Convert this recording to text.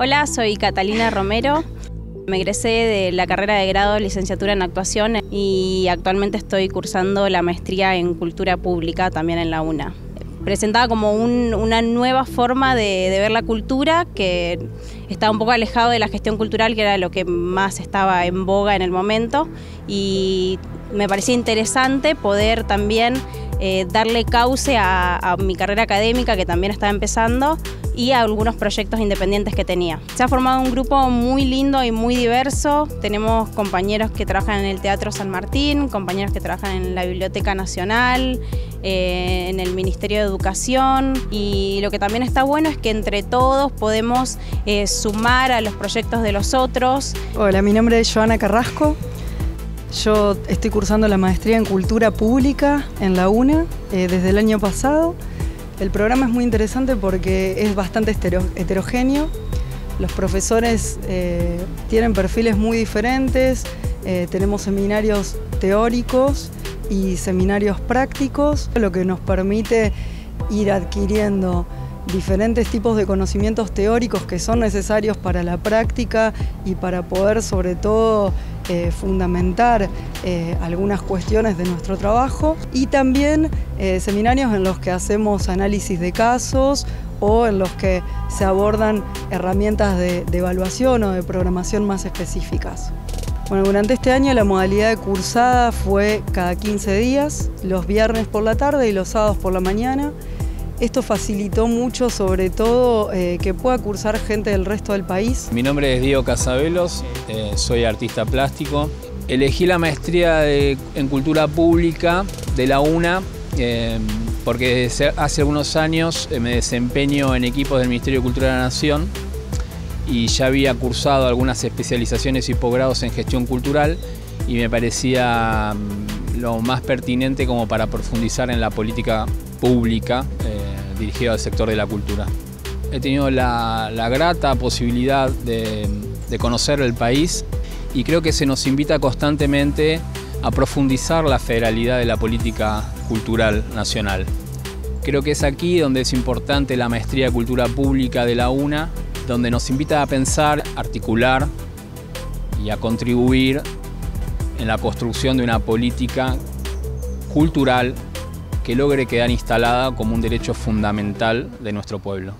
Hola, soy Catalina Romero. Me egresé de la carrera de grado de licenciatura en actuación y actualmente estoy cursando la maestría en cultura pública también en la UNA. Presentaba como una nueva forma de, ver la cultura que estaba un poco alejado de la gestión cultural, que era lo que más estaba en boga en el momento, y me parecía interesante poder también eh, darle cauce a mi carrera académica que también estaba empezando y a algunos proyectos independientes que tenía. Se ha formado un grupo muy lindo y muy diverso. Tenemos compañeros que trabajan en el Teatro San Martín, compañeros que trabajan en la Biblioteca Nacional, eh, en el Ministerio de Educación y lo que también está bueno es que entre todos podemos eh, sumar a los proyectos de los otros. Hola, mi nombre es Joana Carrasco. Yo estoy cursando la maestría en Cultura Pública en la UNA eh, desde el año pasado. El programa es muy interesante porque es bastante heterogéneo. Los profesores eh, tienen perfiles muy diferentes. Eh, tenemos seminarios teóricos y seminarios prácticos, lo que nos permite ir adquiriendo diferentes tipos de conocimientos teóricos que son necesarios para la práctica y para poder sobre todo eh, fundamentar eh, algunas cuestiones de nuestro trabajo y también eh, seminarios en los que hacemos análisis de casos o en los que se abordan herramientas de, de evaluación o de programación más específicas. Bueno, durante este año la modalidad de cursada fue cada 15 días, los viernes por la tarde y los sábados por la mañana. Esto facilitó mucho, sobre todo, eh, que pueda cursar gente del resto del país. Mi nombre es Diego Casabelos, eh, soy artista plástico. Elegí la maestría en Cultura Pública de la UNA eh, porque desde hace algunos años me desempeño en equipos del Ministerio de Cultura de la Nación y ya había cursado algunas especializaciones y posgrados en gestión cultural y me parecía mm, lo más pertinente como para profundizar en la política pública dirigido al sector de la cultura. He tenido la, grata posibilidad de, conocer el país y creo que se nos invita constantemente a profundizar la federalidad de la política cultural nacional. Creo que es aquí donde es importante la maestría de cultura pública de la UNA, donde nos invita a pensar, articular y a contribuir en la construcción de una política cultural que logre quedar instalada como un derecho fundamental de nuestro pueblo.